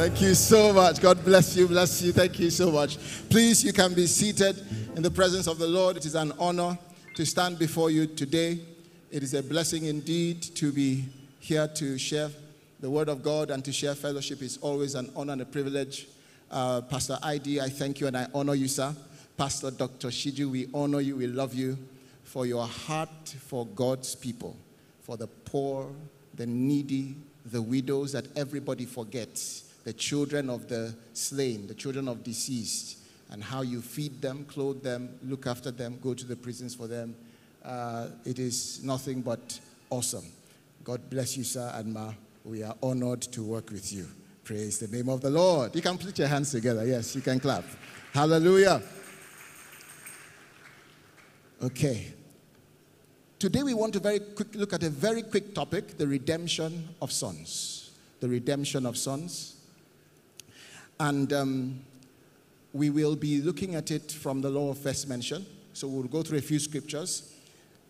Thank you so much. God bless you, bless you. Thank you so much. Please, you can be seated in the presence of the Lord. It is an honor to stand before you today. It is a blessing indeed to be here to share the word of God and to share fellowship. It's always an honor and a privilege. Uh, Pastor ID, I thank you and I honor you, sir. Pastor Dr. Shiju, we honor you, we love you for your heart for God's people, for the poor, the needy, the widows that everybody forgets the children of the slain, the children of deceased, and how you feed them, clothe them, look after them, go to the prisons for them. Uh, it is nothing but awesome. God bless you, sir and ma. We are honored to work with you. Praise the name of the Lord. You can put your hands together. Yes, you can clap. Hallelujah. Okay. Today we want to very quick look at a very quick topic, the redemption of sons. The redemption of sons. And um, we will be looking at it from the law of first mention. So we'll go through a few scriptures.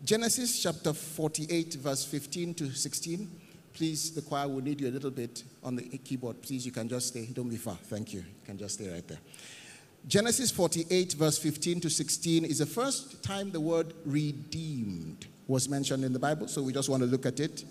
Genesis chapter 48, verse 15 to 16. Please, the choir will need you a little bit on the keyboard. Please, you can just stay. Don't be far. Thank you. You can just stay right there. Genesis 48, verse 15 to 16 is the first time the word redeemed was mentioned in the Bible. So we just want to look at it.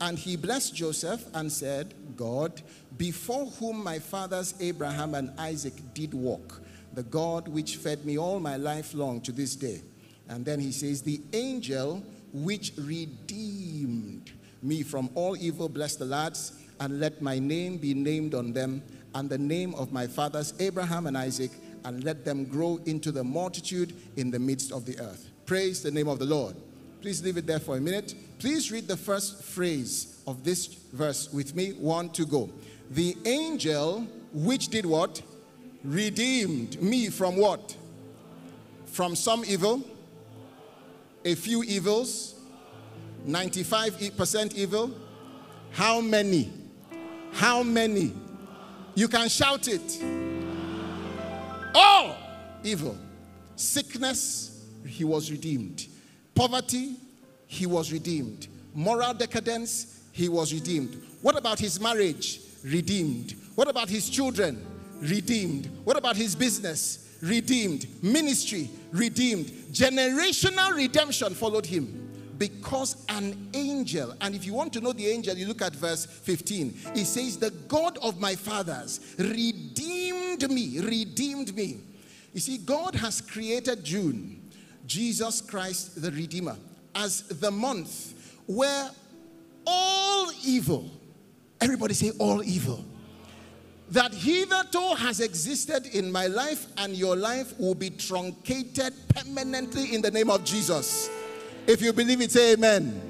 And he blessed Joseph and said, God, before whom my fathers Abraham and Isaac did walk, the God which fed me all my life long to this day. And then he says, The angel which redeemed me from all evil, bless the lads, and let my name be named on them, and the name of my fathers Abraham and Isaac, and let them grow into the multitude in the midst of the earth. Praise the name of the Lord. Please leave it there for a minute. Please read the first phrase of this verse with me. One to go. The angel which did what? Redeemed me from what? From some evil, a few evils, 95% evil. How many? How many? You can shout it. All evil. Sickness, he was redeemed. Poverty, he was redeemed. Moral decadence, he was redeemed. What about his marriage? Redeemed. What about his children? Redeemed. What about his business? Redeemed. Ministry? Redeemed. Generational redemption followed him because an angel, and if you want to know the angel, you look at verse 15. It says, The God of my fathers redeemed me, redeemed me. You see, God has created June, Jesus Christ the Redeemer, as the month where all evil, everybody say all evil, that hitherto has existed in my life and your life will be truncated permanently in the name of Jesus. If you believe it, say amen.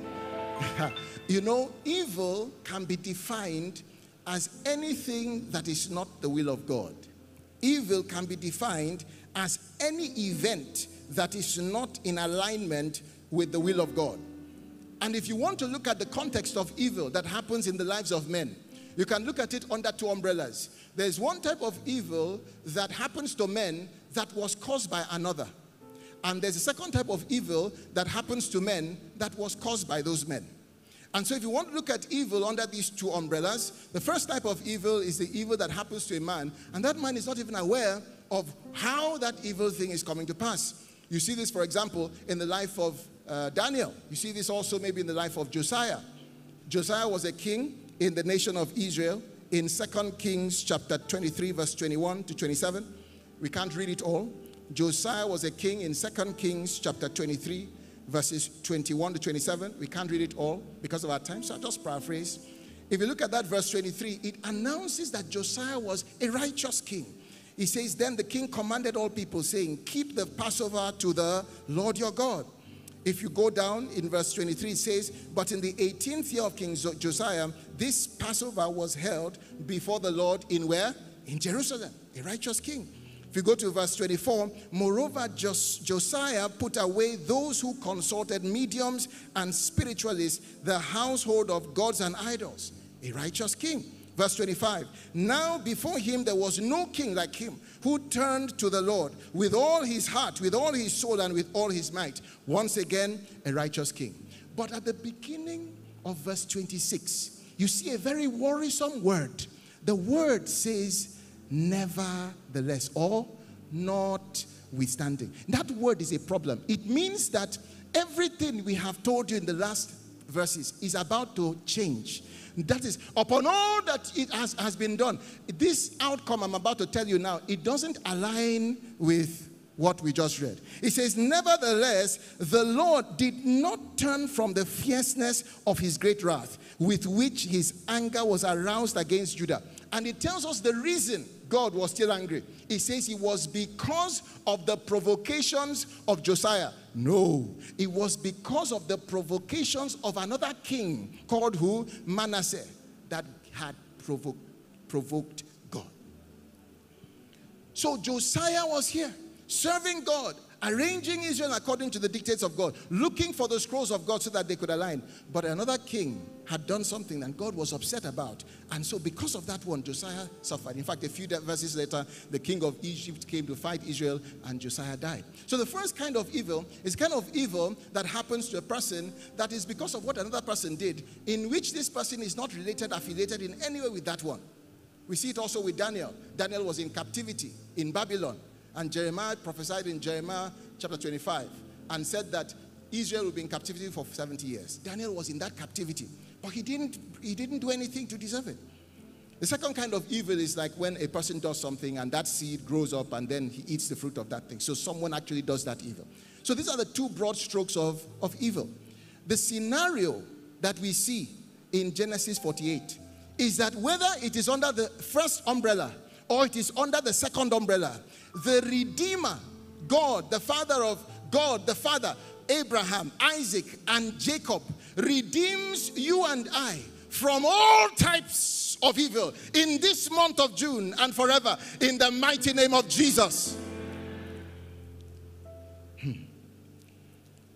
you know, evil can be defined as anything that is not the will of God. Evil can be defined as any event that is not in alignment with the will of God. And if you want to look at the context of evil that happens in the lives of men, you can look at it under two umbrellas. There's one type of evil that happens to men that was caused by another. And there's a second type of evil that happens to men that was caused by those men. And so, if you want to look at evil under these two umbrellas, the first type of evil is the evil that happens to a man, and that man is not even aware of how that evil thing is coming to pass. You see this, for example, in the life of uh, Daniel. You see this also maybe in the life of Josiah. Josiah was a king in the nation of Israel in 2 Kings chapter 23, verse 21 to 27. We can't read it all. Josiah was a king in 2 Kings chapter 23, verses 21 to 27. We can't read it all because of our time, so I'll just paraphrase. If you look at that verse 23, it announces that Josiah was a righteous king. He says, Then the king commanded all people, saying, Keep the Passover to the Lord your God. If you go down in verse 23, it says, But in the 18th year of King Josiah, this Passover was held before the Lord in where? In Jerusalem, a righteous king. If you go to verse 24, moreover, Josiah put away those who consulted mediums and spiritualists, the household of gods and idols. A righteous king. Verse 25 Now before him there was no king like him who turned to the Lord with all his heart, with all his soul, and with all his might. Once again, a righteous king. But at the beginning of verse 26, you see a very worrisome word the word says, nevertheless, or notwithstanding. That word is a problem. It means that everything we have told you in the last verses is about to change. That is, upon all that it has, has been done, this outcome I'm about to tell you now, it doesn't align with what we just read. It says, Nevertheless, the Lord did not turn from the fierceness of his great wrath, with which his anger was aroused against Judah. And it tells us the reason God was still angry. It says it was because of the provocations of Josiah. No, it was because of the provocations of another king called who? Manasseh, that had provo- provoked God. So Josiah was here, serving God, arranging Israel according to the dictates of God, looking for the scrolls of God so that they could align. But another king had done something that God was upset about. And so, because of that one, Josiah suffered. In fact, a few verses later, the king of Egypt came to fight Israel, and Josiah died. So, the first kind of evil is kind of evil that happens to a person that is because of what another person did, in which this person is not related, affiliated in any way with that one. We see it also with Daniel. Daniel was in captivity in Babylon. And Jeremiah prophesied in Jeremiah chapter 25 and said that Israel would be in captivity for 70 years. Daniel was in that captivity, but he didn't, he didn't do anything to deserve it. The second kind of evil is like when a person does something and that seed grows up and then he eats the fruit of that thing. So someone actually does that evil. So these are the two broad strokes of, of evil. The scenario that we see in Genesis 48 is that whether it is under the first umbrella or it is under the second umbrella, the Redeemer, God, the Father of God, the Father, Abraham, Isaac, and Jacob, redeems you and I from all types of evil in this month of June and forever in the mighty name of Jesus. Hmm.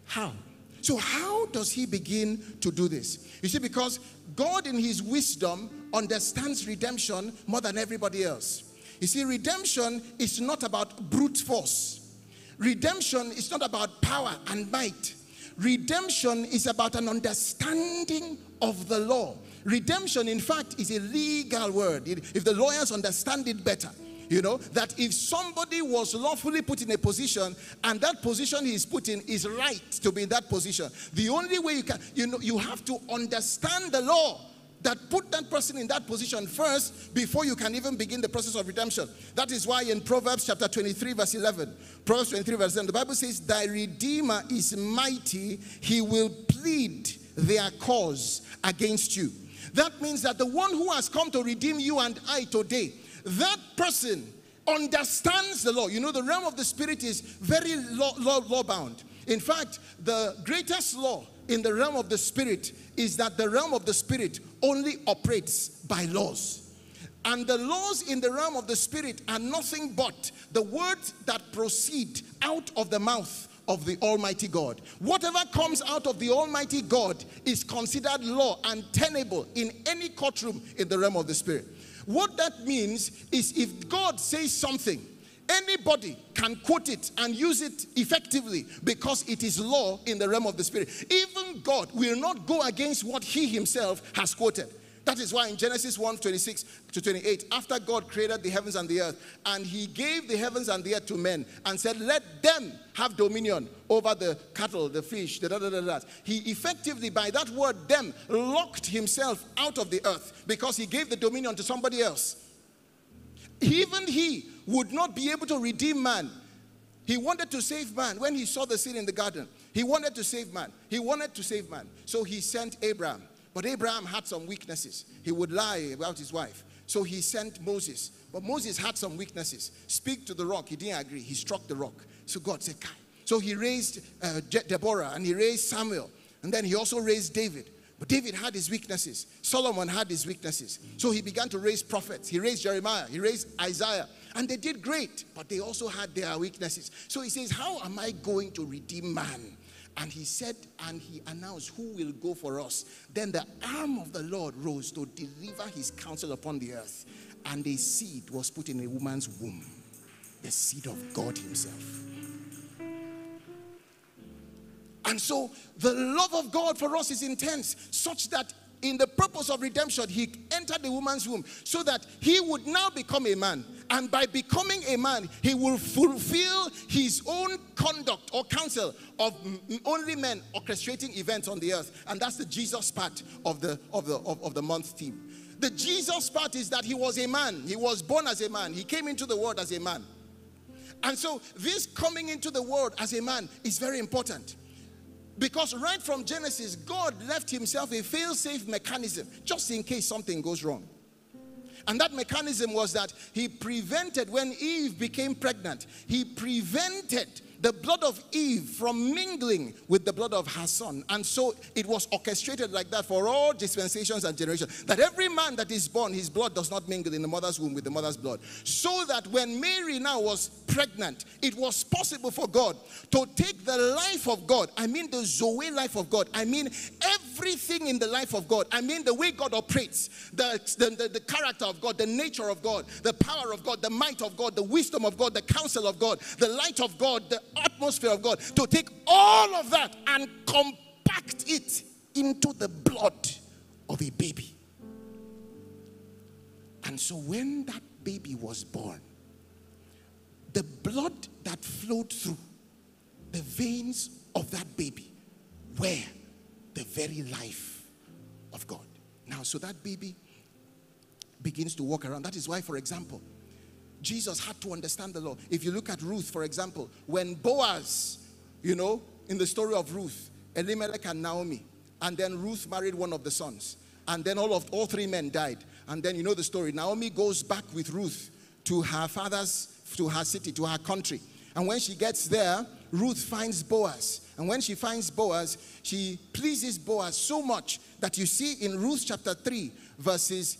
How? So, how does he begin to do this? You see, because God, in his wisdom, understands redemption more than everybody else. You see, redemption is not about brute force, redemption is not about power and might. Redemption is about an understanding of the law. Redemption, in fact, is a legal word. If the lawyers understand it better, you know, that if somebody was lawfully put in a position and that position he is put in is right to be in that position, the only way you can, you know, you have to understand the law that put that person in that position first before you can even begin the process of redemption. That is why in Proverbs chapter 23, verse 11, Proverbs 23, verse 11, the Bible says, Thy Redeemer is mighty, he will plead their cause against you. That means that the one who has come to redeem you and I today, that person understands the law. You know, the realm of the spirit is very law, law, law bound. In fact, the greatest law in the realm of the spirit is that the realm of the spirit only operates by laws. And the laws in the realm of the spirit are nothing but the words that proceed out of the mouth of the Almighty God. Whatever comes out of the Almighty God is considered law and tenable in any courtroom in the realm of the spirit. What that means is if God says something, Anybody can quote it and use it effectively because it is law in the realm of the spirit. Even God will not go against what he himself has quoted. That is why in Genesis 1 26 to 28, after God created the heavens and the earth, and he gave the heavens and the earth to men and said, Let them have dominion over the cattle, the fish, the da da da da. He effectively, by that word, them, locked himself out of the earth because he gave the dominion to somebody else. Even he would not be able to redeem man. He wanted to save man when he saw the sin in the garden. He wanted to save man. He wanted to save man. So he sent Abraham. But Abraham had some weaknesses. He would lie about his wife. So he sent Moses. But Moses had some weaknesses. Speak to the rock. He didn't agree. He struck the rock. So God said, Kai. So he raised uh, Deborah and he raised Samuel. And then he also raised David. But David had his weaknesses. Solomon had his weaknesses. So he began to raise prophets. He raised Jeremiah. He raised Isaiah. And they did great, but they also had their weaknesses. So he says, How am I going to redeem man? And he said, and he announced, Who will go for us? Then the arm of the Lord rose to deliver his counsel upon the earth. And a seed was put in a woman's womb the seed of God Himself. And so the love of God for us is intense, such that in the purpose of redemption, he entered the woman's womb so that he would now become a man. And by becoming a man, he will fulfill his own conduct or counsel of only men orchestrating events on the earth. And that's the Jesus part of the, of the, of, of the month theme. The Jesus part is that he was a man. He was born as a man. He came into the world as a man. And so, this coming into the world as a man is very important. Because right from Genesis, God left himself a fail safe mechanism just in case something goes wrong. And that mechanism was that he prevented, when Eve became pregnant, he prevented the blood of Eve from mingling with the blood of her son. And so it was orchestrated like that for all dispensations and generations. That every man that is born, his blood does not mingle in the mother's womb with the mother's blood. So that when Mary now was pregnant, it was possible for God to take the life of God. I mean the Zoe life of God. I mean everything in the life of God. I mean the way God operates, the, the, the, the character of God, the nature of God, the power of God, the might of God, the wisdom of God, the counsel of God, the light of God, the atmosphere of God, to take all of that and compact it into the blood of a baby. And so when that baby was born, the blood that flowed through the veins of that baby were the very life of God. Now, so that baby begins to walk around. That is why, for example, Jesus had to understand the law. If you look at Ruth, for example, when Boaz, you know, in the story of Ruth, Elimelech and Naomi, and then Ruth married one of the sons, and then all of all three men died. And then you know the story. Naomi goes back with Ruth to her father's, to her city, to her country. And when she gets there, Ruth finds Boaz. And when she finds Boaz, she pleases Boaz so much that you see in Ruth chapter 3, verses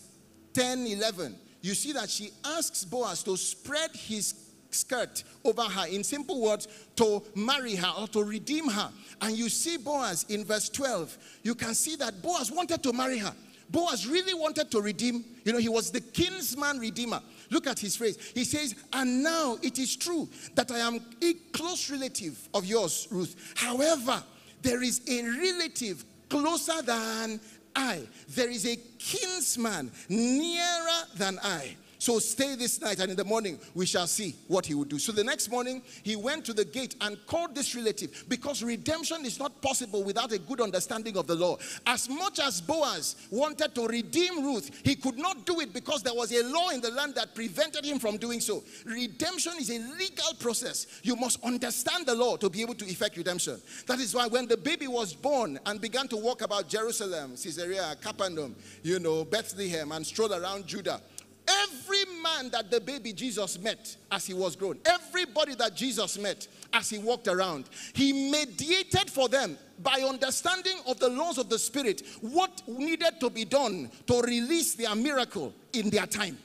10, 11, you see that she asks Boaz to spread his skirt over her, in simple words, to marry her or to redeem her. And you see Boaz in verse 12, you can see that Boaz wanted to marry her. Boaz really wanted to redeem, you know, he was the kinsman redeemer. Look at his phrase. He says, And now it is true that I am a close relative of yours, Ruth. However, there is a relative closer than I. There is a kinsman nearer than I. So stay this night, and in the morning we shall see what he would do. So the next morning, he went to the gate and called this relative because redemption is not possible without a good understanding of the law. As much as Boaz wanted to redeem Ruth, he could not do it because there was a law in the land that prevented him from doing so. Redemption is a legal process. You must understand the law to be able to effect redemption. That is why when the baby was born and began to walk about Jerusalem, Caesarea, Capernaum, you know, Bethlehem, and stroll around Judah, Every man that the baby Jesus met as he was grown, everybody that Jesus met as he walked around, he mediated for them by understanding of the laws of the Spirit what needed to be done to release their miracle in their time.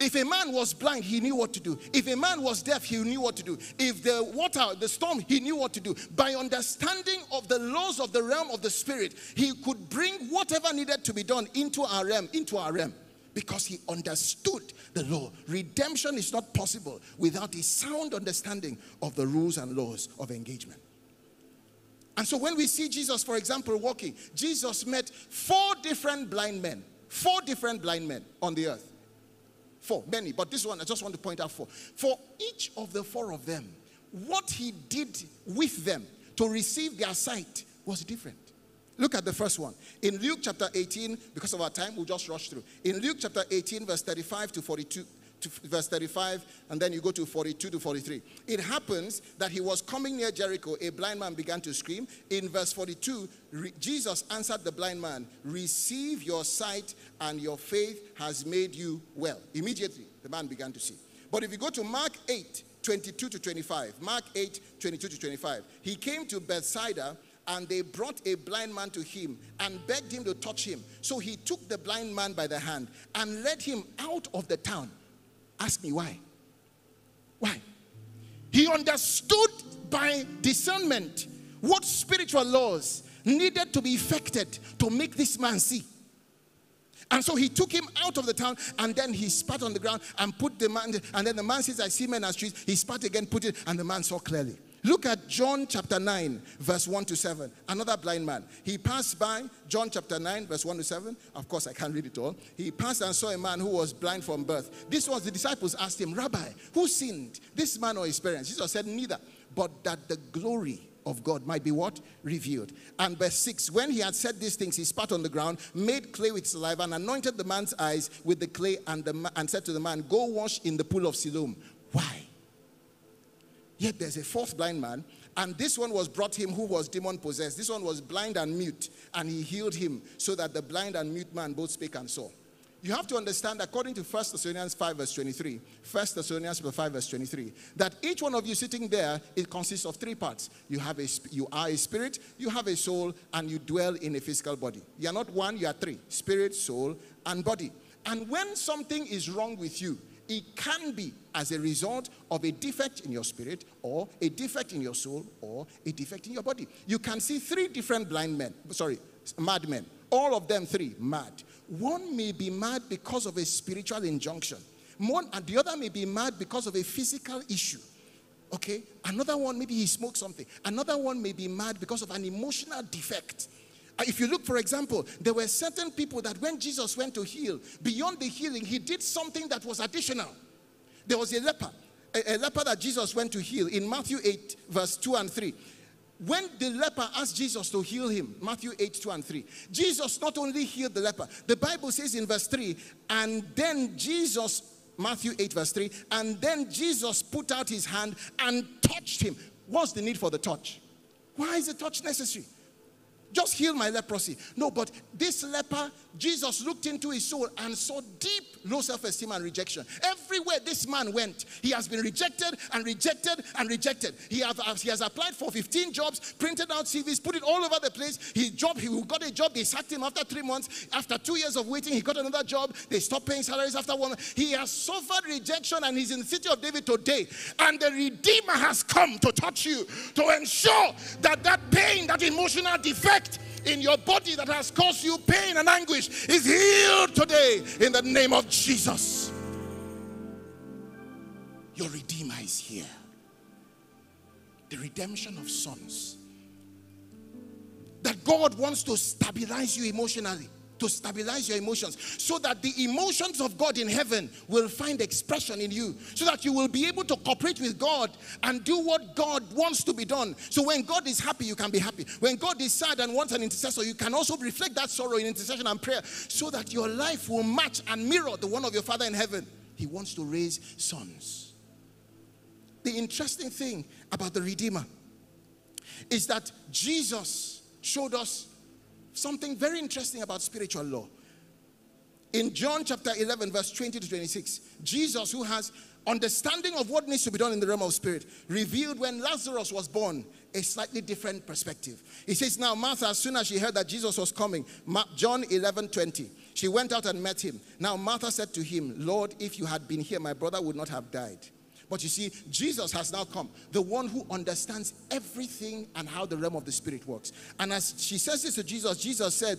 If a man was blind, he knew what to do. If a man was deaf, he knew what to do. If the water, the storm, he knew what to do. By understanding of the laws of the realm of the spirit, he could bring whatever needed to be done into our realm, into our realm because he understood the law. Redemption is not possible without a sound understanding of the rules and laws of engagement. And so when we see Jesus, for example, walking, Jesus met four different blind men, four different blind men on the earth. Four, many, but this one I just want to point out four. For each of the four of them, what he did with them to receive their sight was different. Look at the first one. In Luke chapter 18, because of our time, we'll just rush through. In Luke chapter 18, verse 35 to 42, to verse 35, and then you go to 42 to 43. It happens that he was coming near Jericho. A blind man began to scream. In verse 42, re- Jesus answered the blind man, Receive your sight, and your faith has made you well. Immediately, the man began to see. But if you go to Mark 8, 22 to 25, Mark 8, 22 to 25, he came to Bethsaida and they brought a blind man to him and begged him to touch him. So he took the blind man by the hand and led him out of the town. Ask me why. Why? He understood by discernment what spiritual laws needed to be effected to make this man see. And so he took him out of the town and then he spat on the ground and put the man, and then the man says, I see men as trees. He spat again, put it, and the man saw clearly. Look at John chapter 9, verse 1 to 7. Another blind man. He passed by, John chapter 9, verse 1 to 7. Of course, I can't read it all. He passed and saw a man who was blind from birth. This was the disciples asked him, Rabbi, who sinned, this man or his parents? Jesus said, Neither, but that the glory of God might be what? Revealed. And verse 6 When he had said these things, he spat on the ground, made clay with saliva, and anointed the man's eyes with the clay, and, the, and said to the man, Go wash in the pool of Siloam. Why? Yet there's a fourth blind man, and this one was brought him who was demon possessed. This one was blind and mute, and he healed him so that the blind and mute man both spake and saw. You have to understand, according to 1 Thessalonians 5, verse 23, 1 Thessalonians 5, verse 23, that each one of you sitting there, it consists of three parts. You, have a, you are a spirit, you have a soul, and you dwell in a physical body. You are not one, you are three spirit, soul, and body. And when something is wrong with you, it can be as a result of a defect in your spirit, or a defect in your soul, or a defect in your body. You can see three different blind men, sorry, madmen. All of them three mad. One may be mad because of a spiritual injunction. One and the other may be mad because of a physical issue. Okay? Another one, maybe he smoked something. Another one may be mad because of an emotional defect. Uh, if you look, for example, there were certain people that when Jesus went to heal, beyond the healing, he did something that was additional. There was a leper, a, a leper that Jesus went to heal in Matthew 8, verse 2 and 3 when the leper asked Jesus to heal him, Matthew 8, 2 and 3, Jesus not only healed the leper, the Bible says in verse 3, and then Jesus, Matthew 8, verse 3, and then Jesus put out his hand and touched him. What's the need for the touch? Why is the touch necessary? Just heal my leprosy. No, but this leper, Jesus looked into his soul and saw deep low self esteem and rejection. Everywhere this man went, he has been rejected and rejected and rejected. He, have, he has applied for 15 jobs, printed out CVs, put it all over the place. His job, he got a job, they sacked him after three months. After two years of waiting, he got another job. They stopped paying salaries after one. He has suffered rejection and he's in the city of David today. And the Redeemer has come to touch you to ensure that that pain, that emotional defect, in your body that has caused you pain and anguish is healed today in the name of Jesus. Your Redeemer is here. The redemption of sons. That God wants to stabilize you emotionally to stabilize your emotions so that the emotions of God in heaven will find expression in you so that you will be able to cooperate with God and do what God wants to be done. So when God is happy, you can be happy. When God is sad and wants an intercessor, you can also reflect that sorrow in intercession and prayer so that your life will match and mirror the one of your Father in heaven. He wants to raise sons. The interesting thing about the Redeemer is that Jesus showed us something very interesting about spiritual law. In John chapter 11, verse 20 to 26, Jesus, who has understanding of what needs to be done in the realm of spirit, revealed when Lazarus was born a slightly different perspective. He says, Now, Martha, as soon as she heard that Jesus was coming, John 11, 20, she went out and met him. Now, Martha said to him, Lord, if you had been here, my brother would not have died. But you see, Jesus has now come, the one who understands everything and how the realm of the spirit works. And as she says this to Jesus, Jesus said,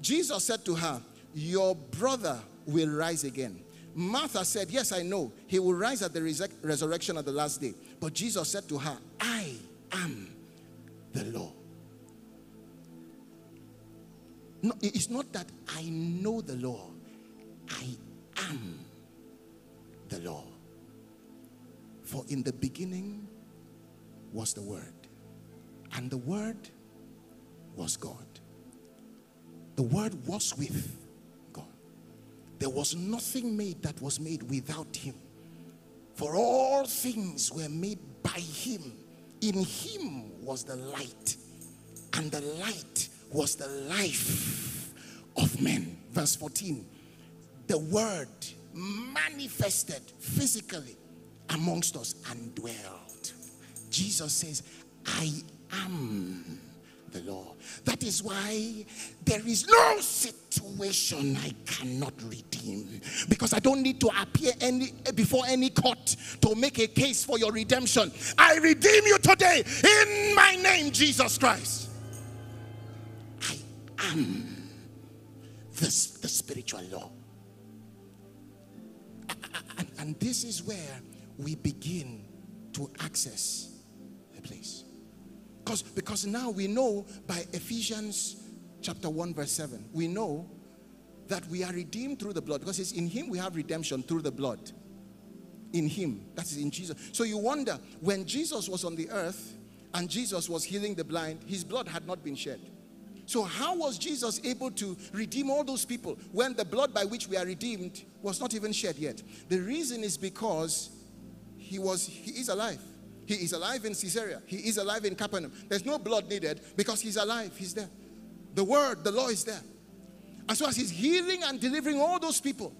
Jesus said to her, Your brother will rise again. Martha said, Yes, I know. He will rise at the resurrection of the last day. But Jesus said to her, I am the law. No, it's not that I know the law, I am the law. For in the beginning was the Word, and the Word was God. The Word was with God. There was nothing made that was made without Him. For all things were made by Him. In Him was the light, and the light was the life of men. Verse 14 The Word manifested physically amongst us and dwelled. Jesus says, I am the law. That is why there is no situation I cannot redeem because I don't need to appear any before any court to make a case for your redemption. I redeem you today in my name, Jesus Christ. I am the, the spiritual law. And, and this is where we begin to access the place. Because, because now we know by Ephesians chapter 1, verse 7, we know that we are redeemed through the blood because it's in Him we have redemption through the blood. In Him, that is in Jesus. So you wonder when Jesus was on the earth and Jesus was healing the blind, His blood had not been shed. So, how was Jesus able to redeem all those people when the blood by which we are redeemed was not even shed yet? The reason is because he was he is alive. He is alive in Caesarea. He is alive in Capernaum. There's no blood needed because he's alive. He's there. The word, the law is there. And so, as he's healing and delivering all those people,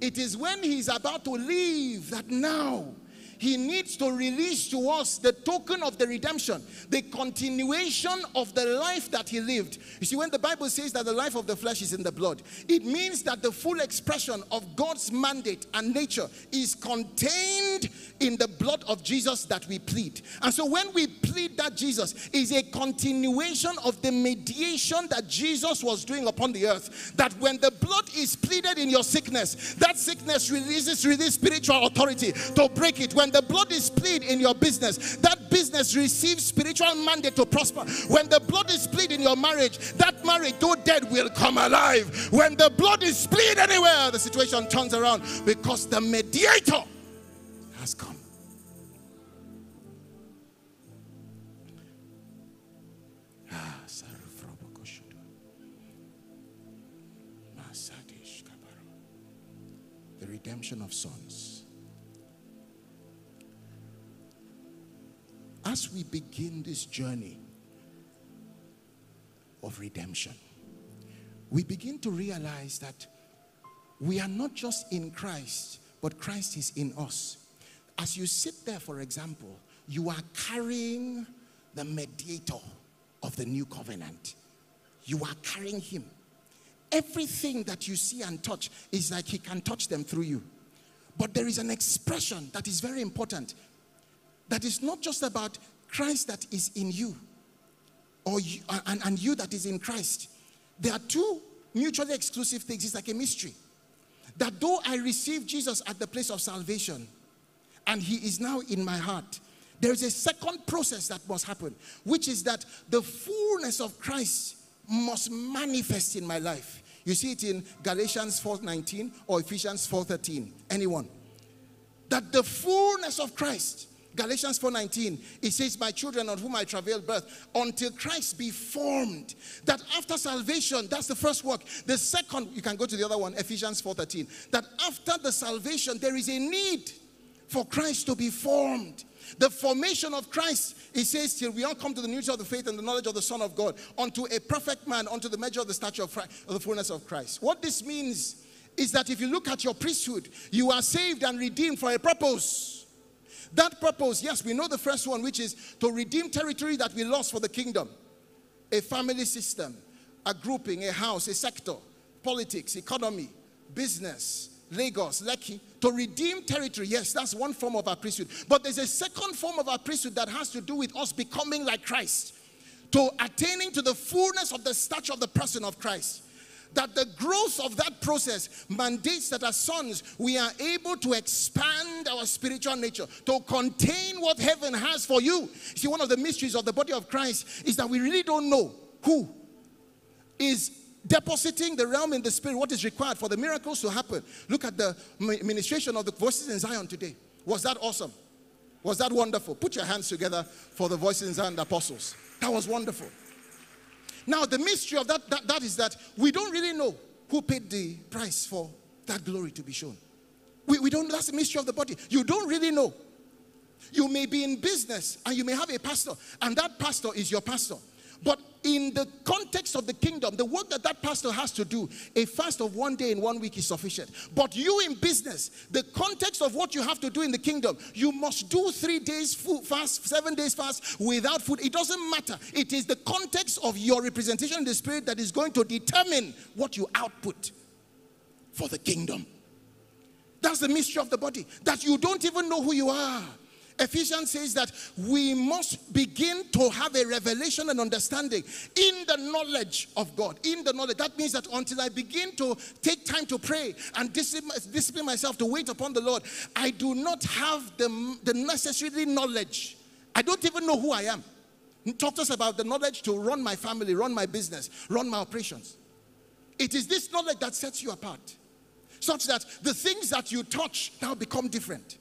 it is when he's about to leave that now he needs to release to us the token of the redemption, the continuation of the life that he lived. You see, when the Bible says that the life of the flesh is in the blood, it means that the full expression of God's mandate and nature is contained in the blood of Jesus that we plead. And so when we plead that Jesus is a continuation of the mediation that Jesus was doing upon the earth, that when the blood is pleaded in your sickness, that sickness releases release spiritual authority to break it. When when the blood is plead in your business, that business receives spiritual mandate to prosper. When the blood is plead in your marriage, that marriage, though dead, will come alive. When the blood is plead anywhere, the situation turns around because the mediator has come. The redemption of sons. As we begin this journey of redemption, we begin to realize that we are not just in Christ, but Christ is in us. As you sit there, for example, you are carrying the mediator of the new covenant. You are carrying him. Everything that you see and touch is like he can touch them through you. But there is an expression that is very important that is not just about Christ that is in you or you, and, and you that is in Christ. There are two mutually exclusive things. It's like a mystery. That though I received Jesus at the place of salvation and he is now in my heart, there is a second process that must happen, which is that the fullness of Christ must manifest in my life. You see it in Galatians 4:19 or Ephesians 4:13. Anyone? That the fullness of Christ Galatians 4:19, it says, My children on whom I travail birth, until Christ be formed. That after salvation, that's the first work. The second, you can go to the other one, Ephesians 4:13. That after the salvation, there is a need for Christ to be formed. The formation of Christ, it says, till we all come to the unity of the faith and the knowledge of the Son of God, unto a perfect man, unto the measure of the stature of, Christ, of the fullness of Christ. What this means is that if you look at your priesthood, you are saved and redeemed for a purpose. That purpose, yes, we know the first one, which is to redeem territory that we lost for the kingdom a family system, a grouping, a house, a sector, politics, economy, business, Lagos, Lekki, to redeem territory. Yes, that's one form of our priesthood. But there's a second form of our priesthood that has to do with us becoming like Christ, to attaining to the fullness of the stature of the person of Christ that the growth of that process mandates that as sons, we are able to expand our spiritual nature to contain what heaven has for you. See, one of the mysteries of the body of Christ is that we really don't know who is depositing the realm in the spirit, what is required for the miracles to happen. Look at the ministration of the voices in Zion today. Was that awesome? Was that wonderful? Put your hands together for the voices in Zion, apostles. That was wonderful. Now, the mystery of that, that, that is that we don't really know who paid the price for that glory to be shown. We, we don't, that's the mystery of the body. You don't really know. You may be in business and you may have a pastor, and that pastor is your pastor. But in the context of the kingdom, the work that that pastor has to do, a fast of one day in one week is sufficient. But you in business, the context of what you have to do in the kingdom, you must do three days food fast, seven days fast without food. It doesn't matter. It is the context of your representation in the spirit that is going to determine what you output for the kingdom. That's the mystery of the body, that you don't even know who you are. Ephesians says that we must begin to have a revelation and understanding in the knowledge of God. In the knowledge. That means that until I begin to take time to pray and discipline myself to wait upon the Lord, I do not have the, the necessary knowledge I don't even know who I am. He talked to us about the knowledge to run my family, run my business, run my operations. It is this knowledge that sets you apart, such that the things that you touch now become different.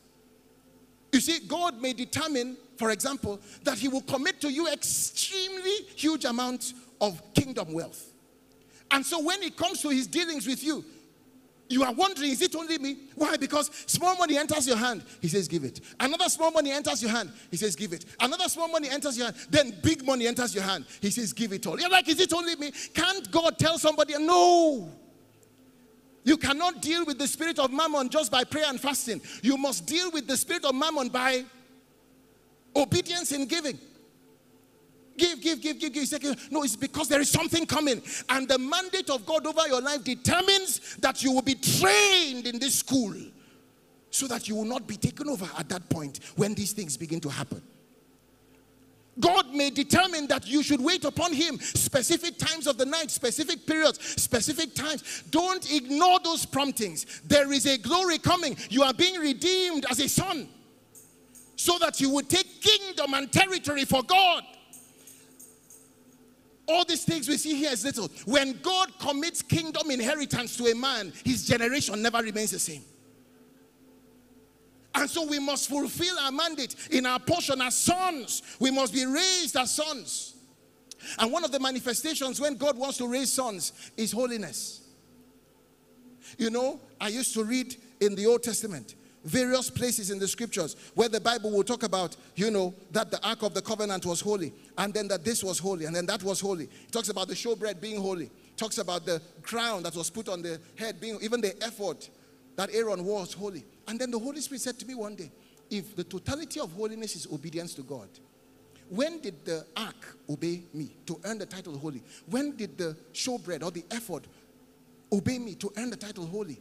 You see, God may determine, for example, that He will commit to you extremely huge amounts of kingdom wealth. And so when it comes to His dealings with you, you are wondering, is it only me? Why? Because small money enters your hand, he says, give it. Another small money enters your hand, he says, give it. Another small money enters your hand, then big money enters your hand, he says, give it all. You're like, is it only me? Can't God tell somebody, no? You cannot deal with the spirit of mammon just by prayer and fasting. You must deal with the spirit of mammon by obedience in giving. Give, give, give, give, give. Say, no, it's because there is something coming. And the mandate of God over your life determines that you will be trained in this school so that you will not be taken over at that point when these things begin to happen. God may determine that you should wait upon Him specific times of the night, specific periods, specific times. Don't ignore those promptings. There is a glory coming. You are being redeemed as a son so that you would take kingdom and territory for God. All these things we see here is little. When God commits kingdom inheritance to a man, his generation never remains the same. And so we must fulfill our mandate in our portion as sons. We must be raised as sons. And one of the manifestations when God wants to raise sons is holiness. You know, I used to read in the Old Testament various places in the scriptures where the Bible will talk about, you know, that the Ark of the Covenant was holy, and then that this was holy, and then that was holy. It talks about the showbread being holy. It talks about the crown that was put on the head being, even the ephod that Aaron wore was holy. And then the Holy Spirit said to me one day, if the totality of holiness is obedience to God, when did the ark obey me to earn the title holy? When did the showbread or the ephod obey me to earn the title holy?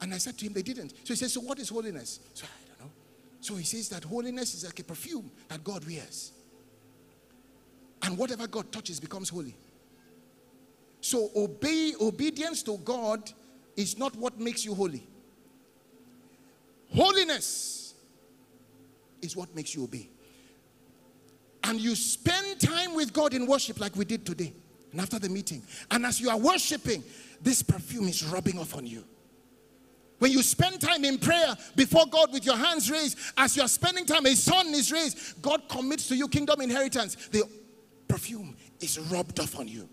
And I said to him, they didn't. So he says, So what is holiness? So I don't know. So he says that holiness is like a perfume that God wears. And whatever God touches becomes holy. So obey obedience to God is not what makes you holy. Holiness is what makes you obey. And you spend time with God in worship like we did today and after the meeting. And as you are worshiping, this perfume is rubbing off on you. When you spend time in prayer before God with your hands raised, as you are spending time, a son is raised, God commits to you kingdom inheritance. The perfume is rubbed off on you.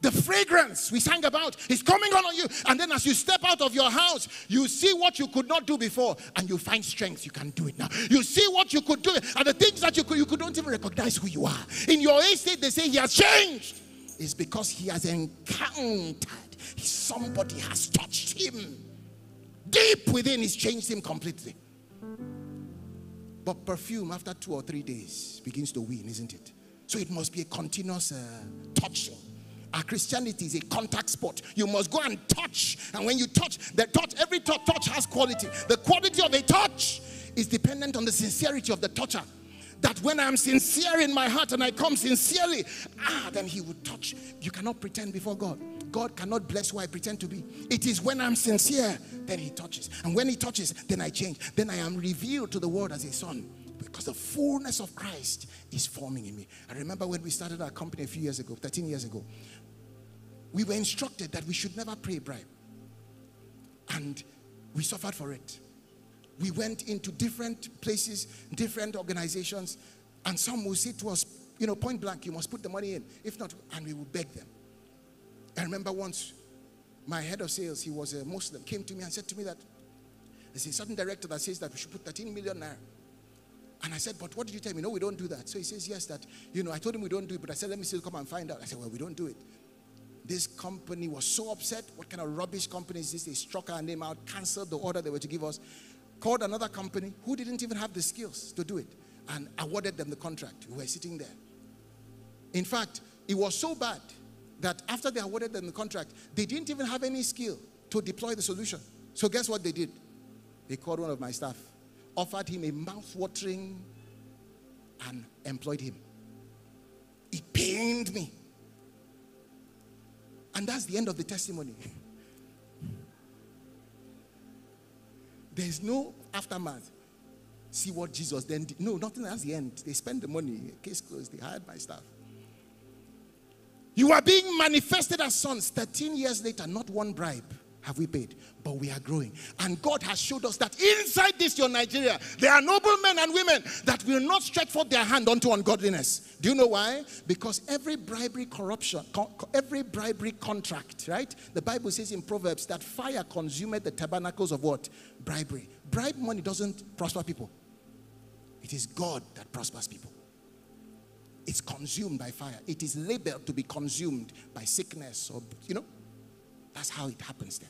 The fragrance we sang about is coming on you. And then as you step out of your house, you see what you could not do before and you find strength. You can do it now. You see what you could do and the things that you could, you could not even recognize who you are. In your estate, they say he has changed. It's because he has encountered. Somebody has touched him. Deep within, he's changed him completely. But perfume, after two or three days, begins to win, isn't it? So it must be a continuous uh, touching. Our Christianity is a contact sport. You must go and touch. And when you touch, the touch, every touch, touch has quality. The quality of a touch is dependent on the sincerity of the toucher. That when I'm sincere in my heart and I come sincerely, ah, then He will touch. You cannot pretend before God. God cannot bless who I pretend to be. It is when I'm sincere, then He touches. And when He touches, then I change. Then I am revealed to the world as a son because the fullness of Christ is forming in me. I remember when we started our company a few years ago, 13 years ago, we were instructed that we should never pray bribe. And we suffered for it. We went into different places, different organizations, and some will say to us, you know, point blank, you must put the money in. If not, and we will beg them. I remember once my head of sales, he was a Muslim, came to me and said to me that there's a certain director that says that we should put 13 million naira. And I said, but what did you tell me? No, we don't do that. So he says, yes, that, you know, I told him we don't do it, but I said, let me still come and find out. I said, well, we don't do it. This company was so upset. What kind of rubbish company is this? They struck our name out, canceled the order they were to give us, called another company who didn't even have the skills to do it, and awarded them the contract. We were sitting there. In fact, it was so bad that after they awarded them the contract, they didn't even have any skill to deploy the solution. So, guess what they did? They called one of my staff, offered him a mouth-watering, and employed him. It pained me. And that's the end of the testimony. There's no aftermath. See what Jesus then did. No, nothing. That's the end. They spend the money. Case closed. They hired my staff. You are being manifested as sons 13 years later, not one bribe have we paid, but we are growing. And God has showed us that inside this, your Nigeria, there are noble men and women that will not stretch forth their hand unto ungodliness. Do you know why? Because every bribery corruption, every bribery contract, right? The Bible says in Proverbs that fire consumed the tabernacles of what? Bribery. Bribe money doesn't prosper people. It is God that prospers people. It's consumed by fire. It is labeled to be consumed by sickness or, you know, that's how it happens then.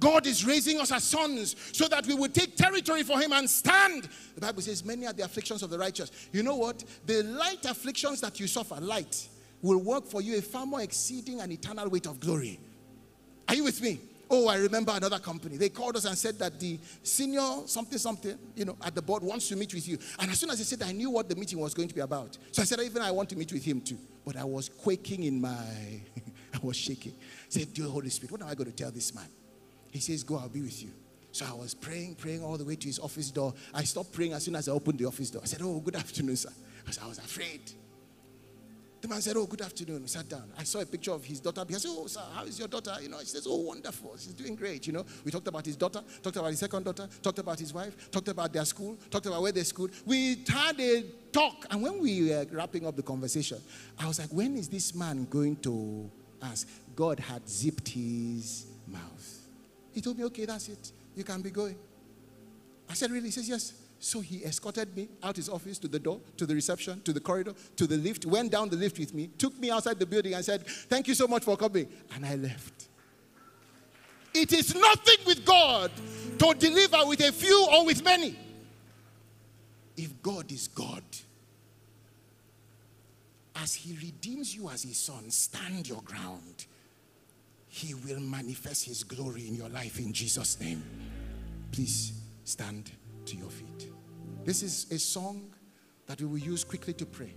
God is raising us as sons so that we will take territory for Him and stand. The Bible says, Many are the afflictions of the righteous. You know what? The light afflictions that you suffer, light, will work for you a far more exceeding and eternal weight of glory. Are you with me? Oh, I remember another company. They called us and said that the senior something something, you know, at the board wants to meet with you. And as soon as they said, I knew what the meeting was going to be about. So I said, even I want to meet with him too. But I was quaking in my, I was shaking. I said, Dear Holy Spirit, what am I going to tell this man? He says, Go, I'll be with you. So I was praying, praying all the way to his office door. I stopped praying as soon as I opened the office door. I said, Oh, good afternoon, sir. Because I was afraid. The man said, Oh, good afternoon. We sat down. I saw a picture of his daughter. I said, Oh, sir, how is your daughter? You know, he says, Oh, wonderful. She's doing great. You know, we talked about his daughter, talked about his second daughter, talked about his wife, talked about their school, talked about where they school. We had a talk. And when we were wrapping up the conversation, I was like, When is this man going to ask? God had zipped his mouth. He told me, Okay, that's it. You can be going. I said, Really? He says, Yes. So he escorted me out his office to the door, to the reception, to the corridor, to the lift, went down the lift with me, took me outside the building and said, Thank you so much for coming. And I left. It is nothing with God to deliver with a few or with many. If God is God, as He redeems you as His son, stand your ground. He will manifest His glory in your life in Jesus' name. Please stand to your feet. This is a song that we will use quickly to pray.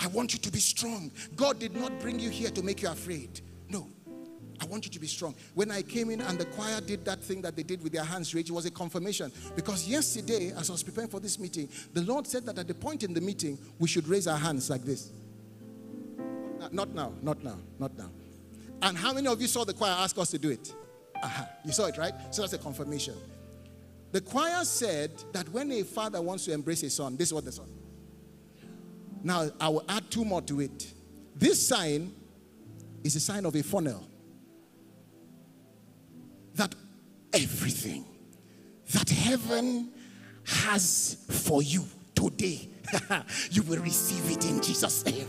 I want you to be strong. God did not bring you here to make you afraid. I want you to be strong. When I came in and the choir did that thing that they did with their hands raised, it was a confirmation. Because yesterday, as I was preparing for this meeting, the Lord said that at the point in the meeting, we should raise our hands like this. Not now, not now, not now. And how many of you saw the choir ask us to do it? Aha, you saw it, right? So that's a confirmation. The choir said that when a father wants to embrace a son, this is what the son. Now, I will add two more to it. This sign is a sign of a funnel. That everything that heaven has for you today, you will receive it in Jesus' name.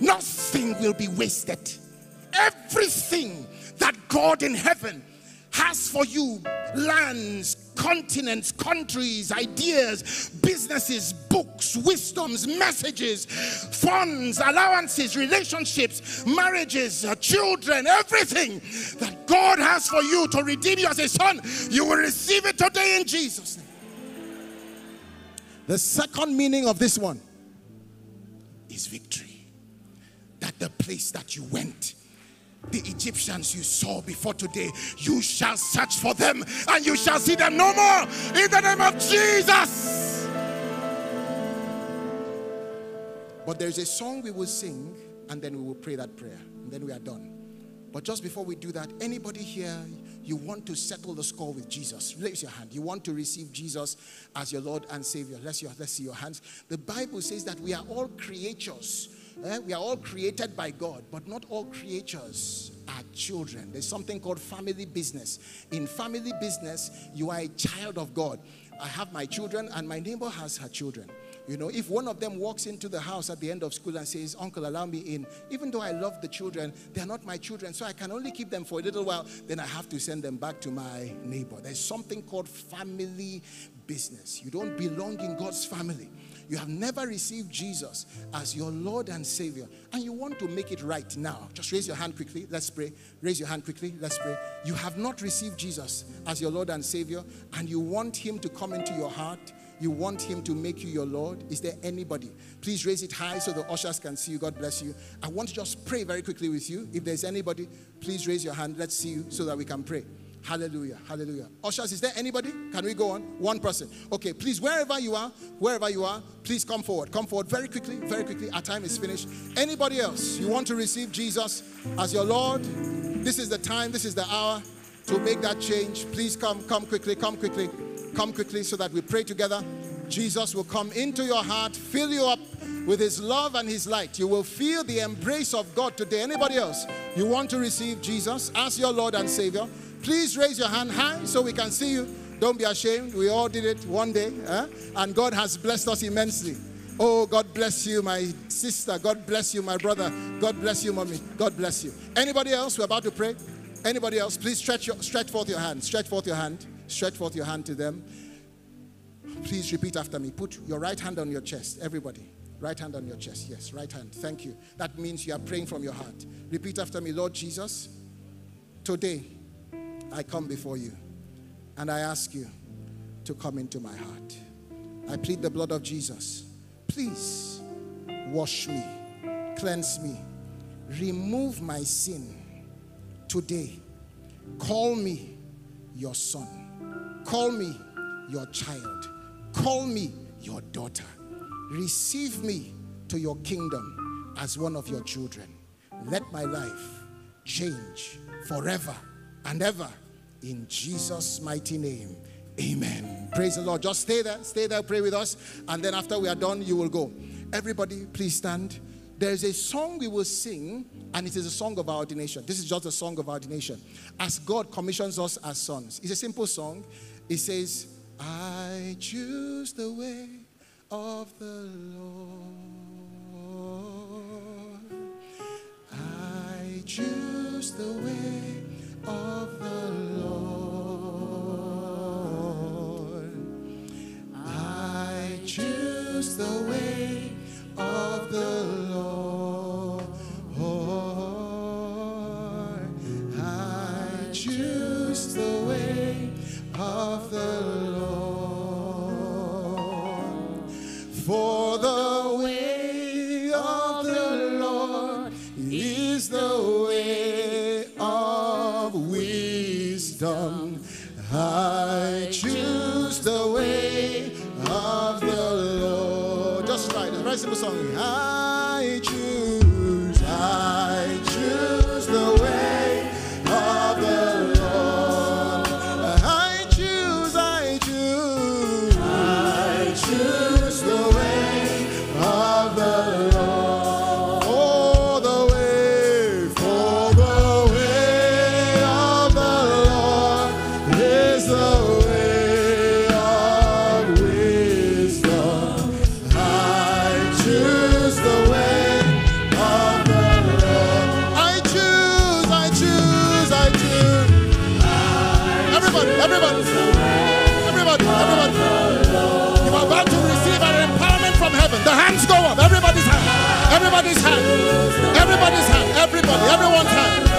Nothing will be wasted. Everything that God in heaven has for you lands, continents, countries, ideas, businesses, books, wisdoms, messages, funds, allowances, relationships, marriages, uh, children, everything that God has for you to redeem you as a son, you will receive it today in Jesus' name. The second meaning of this one is victory. That the place that you went, the Egyptians you saw before today, you shall search for them and you shall see them no more in the name of Jesus. But there's a song we will sing and then we will pray that prayer and then we are done. But just before we do that, anybody here, you want to settle the score with Jesus? Raise your hand. You want to receive Jesus as your Lord and Savior? Let's, your, let's see your hands. The Bible says that we are all creatures Eh? We are all created by God, but not all creatures are children. There's something called family business. In family business, you are a child of God. I have my children, and my neighbor has her children. You know, if one of them walks into the house at the end of school and says, Uncle, allow me in, even though I love the children, they're not my children, so I can only keep them for a little while, then I have to send them back to my neighbor. There's something called family business. You don't belong in God's family you have never received Jesus as your Lord and Savior, and you want to make it right now, just raise your hand quickly. Let's pray. Raise your hand quickly. Let's pray. You have not received Jesus as your Lord and Savior, and you want Him to come into your heart. You want Him to make you your Lord. Is there anybody? Please raise it high so the ushers can see you. God bless you. I want to just pray very quickly with you. If there's anybody, please raise your hand. Let's see you so that we can pray. Hallelujah. Hallelujah. Ushers, is there anybody? Can we go on? One person. Okay, please, wherever you are, wherever you are, please come forward. Come forward very quickly, very quickly. Our time is finished. Anybody else, you want to receive Jesus as your Lord? This is the time, this is the hour to make that change. Please come, come quickly, come quickly, come quickly so that we pray together. Jesus will come into your heart, fill you up with his love and his light. You will feel the embrace of God today. Anybody else? You want to receive Jesus as your Lord and Savior? Please raise your hand high so we can see you. Don't be ashamed. We all did it one day, eh? and God has blessed us immensely. Oh, God bless you, my sister. God bless you, my brother. God bless you, mommy. God bless you. Anybody else? We're about to pray. Anybody else? Please stretch, your, stretch forth your hand. Stretch forth your hand. Stretch forth your hand to them. Please repeat after me. Put your right hand on your chest. Everybody. Right hand on your chest. Yes, right hand. Thank you. That means you are praying from your heart. Repeat after me Lord Jesus, today I come before you and I ask you to come into my heart. I plead the blood of Jesus. Please wash me, cleanse me, remove my sin today. Call me your son. Call me your child. Call me your daughter. Receive me to your kingdom as one of your children. Let my life change forever and ever in Jesus' mighty name. Amen. Praise the Lord. Just stay there, stay there, pray with us, and then after we are done, you will go. Everybody, please stand. There is a song we will sing, and it is a song of our ordination. This is just a song of our ordination. As God commissions us as sons. It's a simple song. It says, I choose the way of the Lord. I choose the way of the Lord. I choose the way of the Lord. I choose the way of the Lord. Just it's a very simple song. Everybody. Everyone's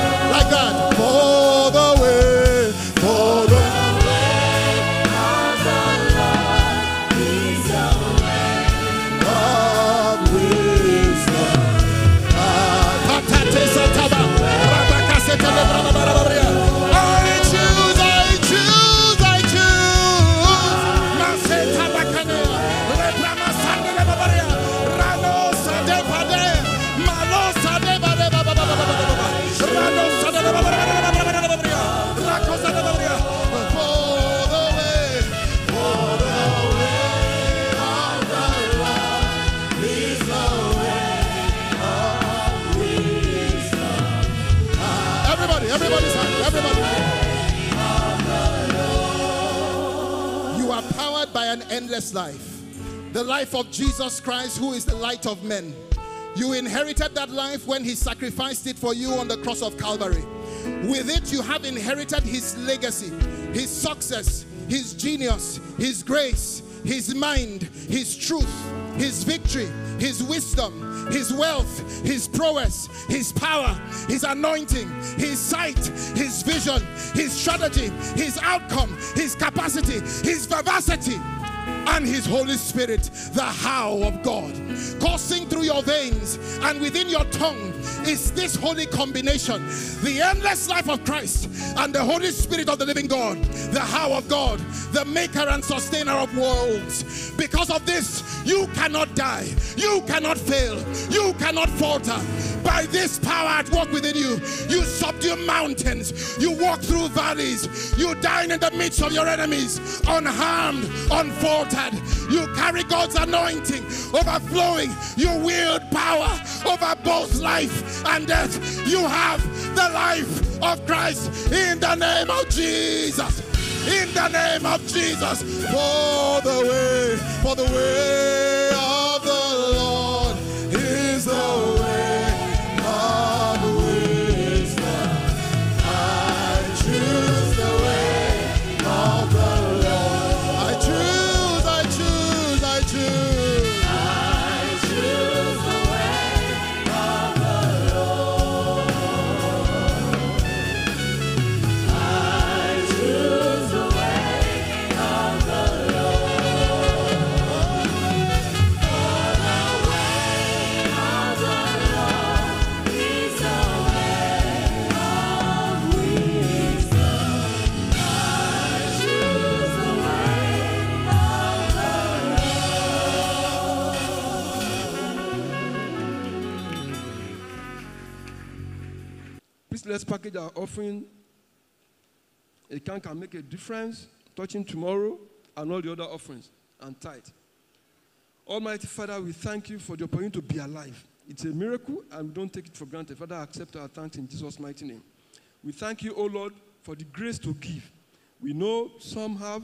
life. The life of Jesus Christ, who is the light of men. You inherited that life when he sacrificed it for you on the cross of Calvary. With it, you have inherited his legacy, his success, his genius, his grace, his mind, his truth, his victory, his wisdom, his wealth, his prowess, his power, his anointing, his sight, his vision, his strategy, his outcome, his capacity, his vivacity. And his Holy Spirit, the how of God, coursing through your veins and within your tongue is this holy combination the endless life of Christ and the Holy Spirit of the living God, the how of God, the maker and sustainer of worlds. Because of this, you cannot die, you cannot fail, you cannot falter. By this power at work within you, you subdue mountains, you walk through valleys, you dine in the midst of your enemies, unharmed, unfaltered. You carry God's anointing, overflowing. You wield power over both life and death. You have the life of Christ in the name of Jesus. In the name of Jesus, for the way, for the way of the Lord is the way Please let's package our offering. It can, can make a difference touching tomorrow and all the other offerings and tithe. Almighty Father, we thank you for the opportunity to be alive. It's a miracle and we don't take it for granted. Father, accept our thanks in Jesus' mighty name. We thank you, O Lord, for the grace to give. We know some have,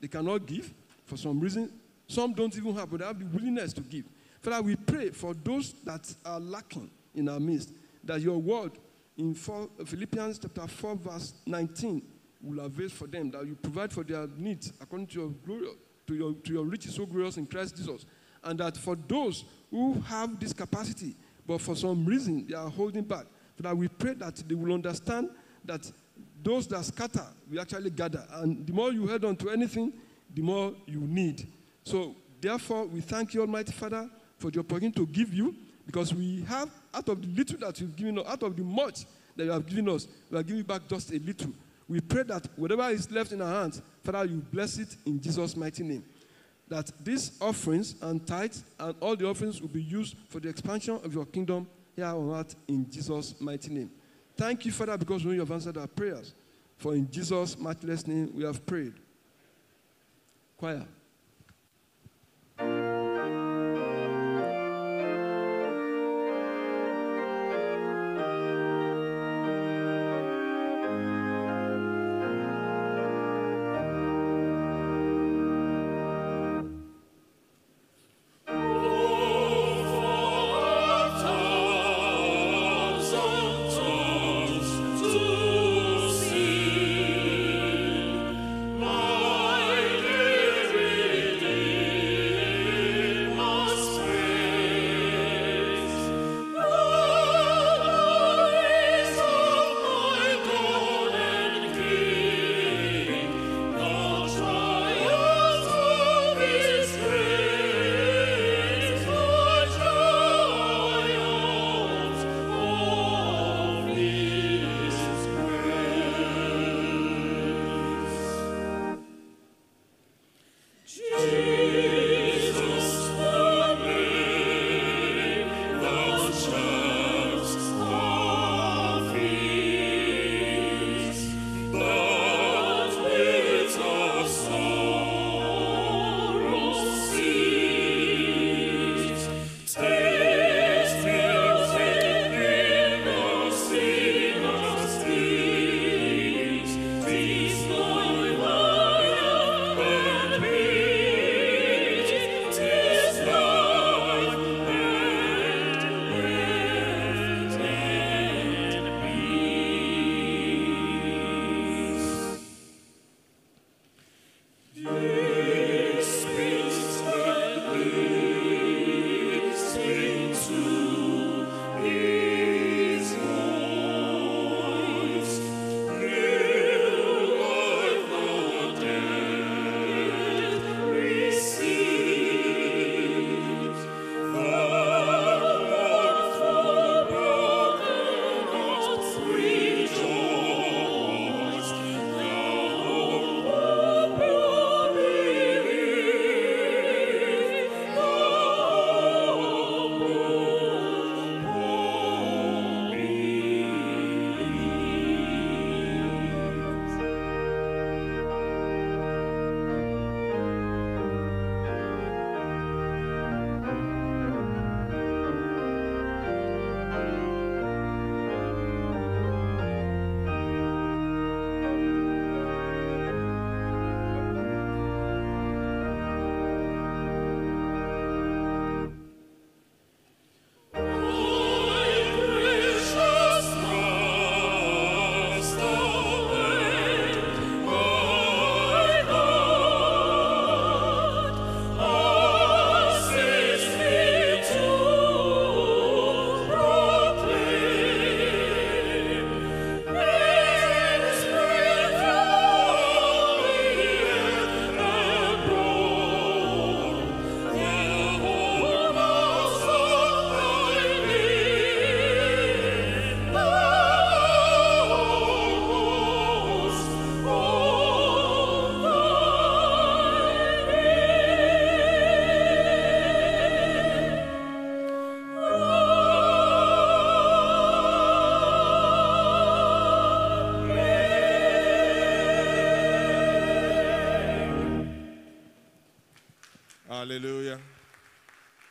they cannot give for some reason. Some don't even have, but they have the willingness to give. Father, we pray for those that are lacking in our midst, that your word in Philippians chapter 4, verse 19 will have avail for them, that you provide for their needs according to your glory, to your, to your riches so glorious in Christ Jesus. And that for those who have this capacity, but for some reason they are holding back, that we pray that they will understand that those that scatter will actually gather. And the more you hold on to anything, the more you need. So, therefore, we thank you, Almighty Father, for the opportunity to give you, because we have, out of the little that you've given us, out of the much that you have given us, we are giving back just a little. We pray that whatever is left in our hands, Father, you bless it in Jesus' mighty name. That these offerings and tithes and all the offerings will be used for the expansion of your kingdom here on earth in Jesus' mighty name. Thank you, Father, because you have answered our prayers. For in Jesus' matchless name we have prayed. Choir.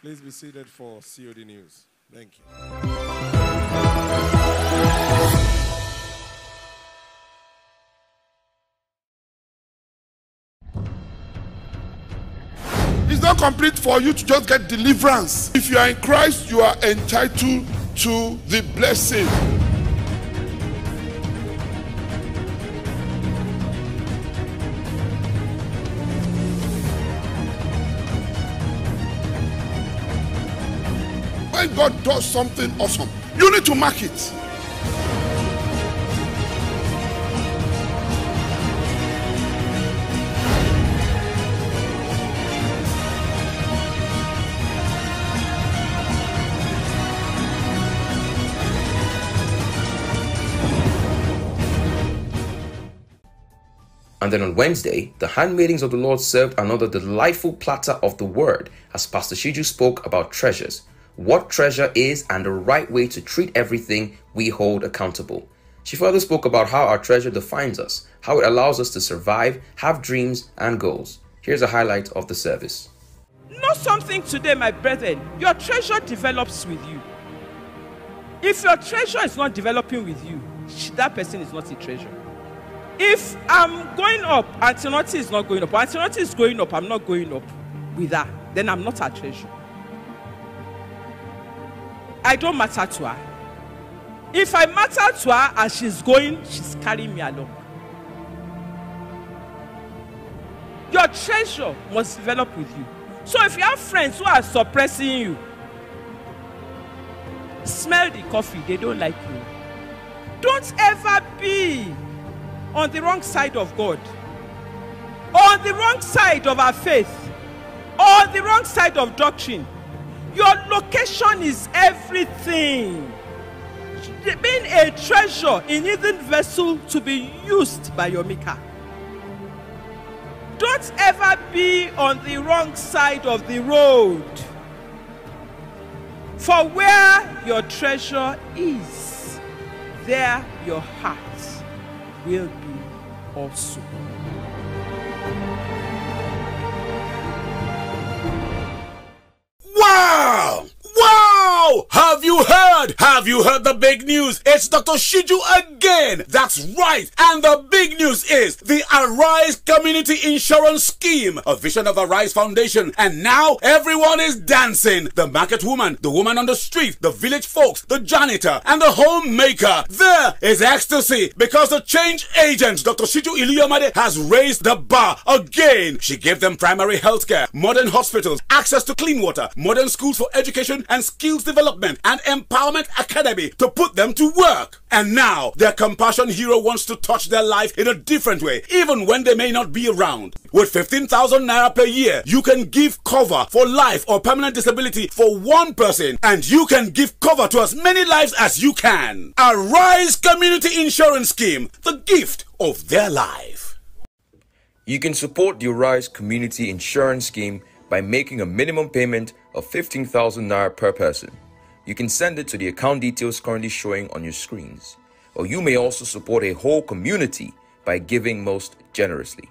Please be seated for COD News. Thank you. It's not complete for you to just get deliverance. If you are in Christ, you are entitled to the blessing. When God does something awesome, you need to mark it. And then on Wednesday, the handmaidens of the Lord served another delightful platter of the word as Pastor Siju spoke about treasures, what treasure is, and the right way to treat everything we hold accountable. She further spoke about how our treasure defines us, how it allows us to survive, have dreams, and goals. Here's a highlight of the service. Know something today, my brethren. Your treasure develops with you. If your treasure is not developing with you, that person is not a treasure. If I'm going up, Antinoti is not going up, Antinoti is going up, I'm not going up with her, then I'm not a treasure. I don't matter to her. If I matter to her as she's going, she's carrying me along. Your treasure must develop with you. So if you have friends who are suppressing you, smell the coffee, they don't like you. Don't ever be on the wrong side of God, on the wrong side of our faith, on the wrong side of doctrine. Your location is everything. Being a treasure in hidden vessel to be used by your maker. Don't ever be on the wrong side of the road. For where your treasure is, there your heart will be also. Wow! Wow! Have you heard? Have you heard the big news? It's Dr. Siju again. That's right. And the big news is the Arise Community Insurance Scheme, a vision of the Arise Foundation. And now everyone is dancing. The market woman, the woman on the street, the village folks, the janitor, and the homemaker. There is ecstasy because the change agent, Dr. Siju Iluyomade, has raised the bar again. She gave them primary health care, modern hospitals, access to clean water, modern schools for education and skills development and empowerment academy to put them to work. And now their compassion hero wants to touch their life in a different way, even when they may not be around. With 15,000 naira per year, you can give cover for life or permanent disability for one person, and you can give cover to as many lives as you can. Arise Community Insurance Scheme, the gift of their life. You can support the Arise Community Insurance Scheme by making a minimum payment of 15,000 naira per person. You can send it to the account details currently showing on your screens. Or you may also support a whole community by giving most generously.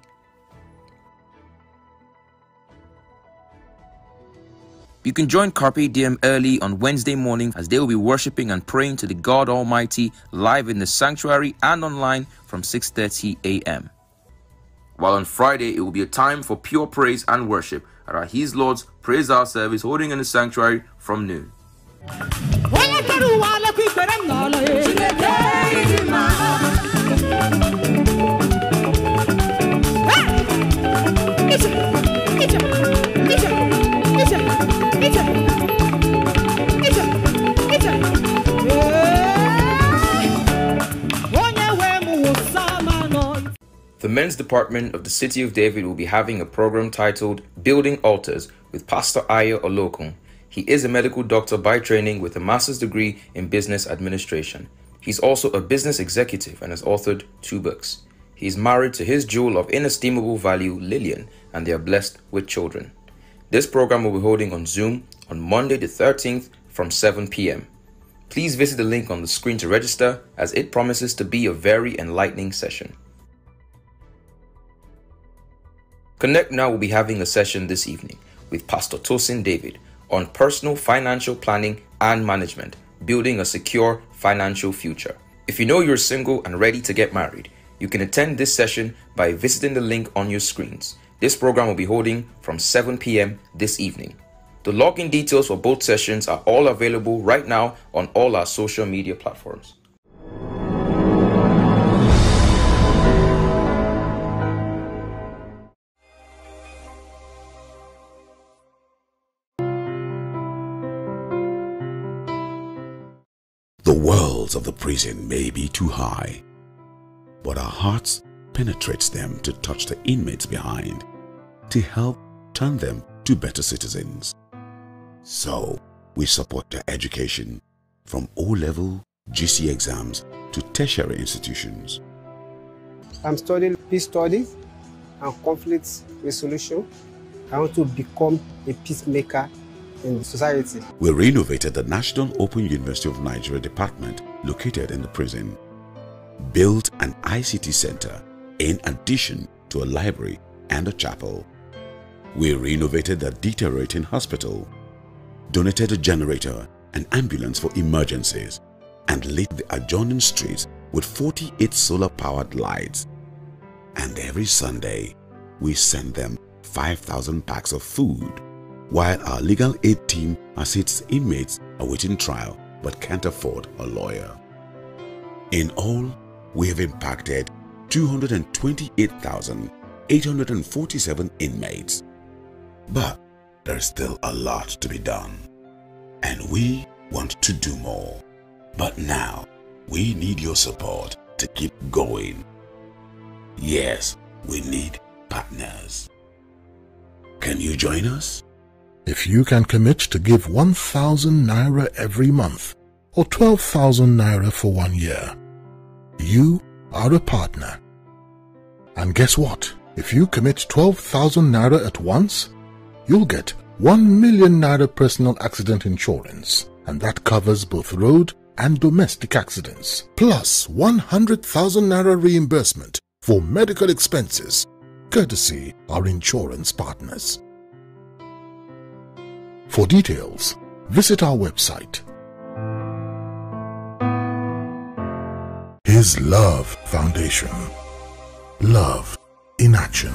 You can join Carpe Diem early on Wednesday morning as they will be worshiping and praying to the God Almighty live in the sanctuary and online from 6:30 a.m. While on Friday it will be a time for pure praise and worship at our His Lord's Praise Our service holding in the sanctuary from noon. The men's department of the City of David will be having a program titled Building Altars with Pastor Ayo Olokun. He is a medical doctor by training with a master's degree in business administration. He's also a business executive and has authored two books. He's married to his jewel of inestimable value, Lillian, and they are blessed with children. This program will be holding on Zoom on Monday the 13th from 7 p.m. Please visit the link on the screen to register as it promises to be a very enlightening session. Connect Now will be having a session this evening. With Pastor Tosin David on personal financial planning and management, building a secure financial future. If you know you're single and ready to get married, you can attend this session by visiting the link on your screens. This program will be holding from 7 p.m. this evening. The login details for both sessions are all available right now on all our social media platforms. Walls of the prison may be too high, but our hearts penetrates them to touch the inmates behind, to help turn them to better citizens. So, we support their education from O-level GC exams to tertiary institutions. I'm studying peace studies and conflict resolution. I want to become a peacemaker in society. We renovated the National Open University of Nigeria department located in the prison, built an ICT center in addition to a library and a chapel. We renovated the deteriorating hospital, donated a generator and ambulance for emergencies, and lit the adjoining streets with 48 solar-powered lights. And every Sunday, we send them 5,000 packs of food while our legal aid team assists inmates awaiting trial but can't afford a lawyer. In all, we have impacted 228,847 inmates. But there's still a lot to be done. And we want to do more. But now, we need your support to keep going. Yes, we need partners. Can you join us? If you can commit to give 1,000 naira every month or 12,000 naira for one year, you are a partner. And guess what? If you commit 12,000 naira at once, you'll get 1 million naira personal accident insurance, and that covers both road and domestic accidents, plus 100,000 naira reimbursement for medical expenses, courtesy our insurance partners. For details, visit our website. His Love Foundation. Love in action.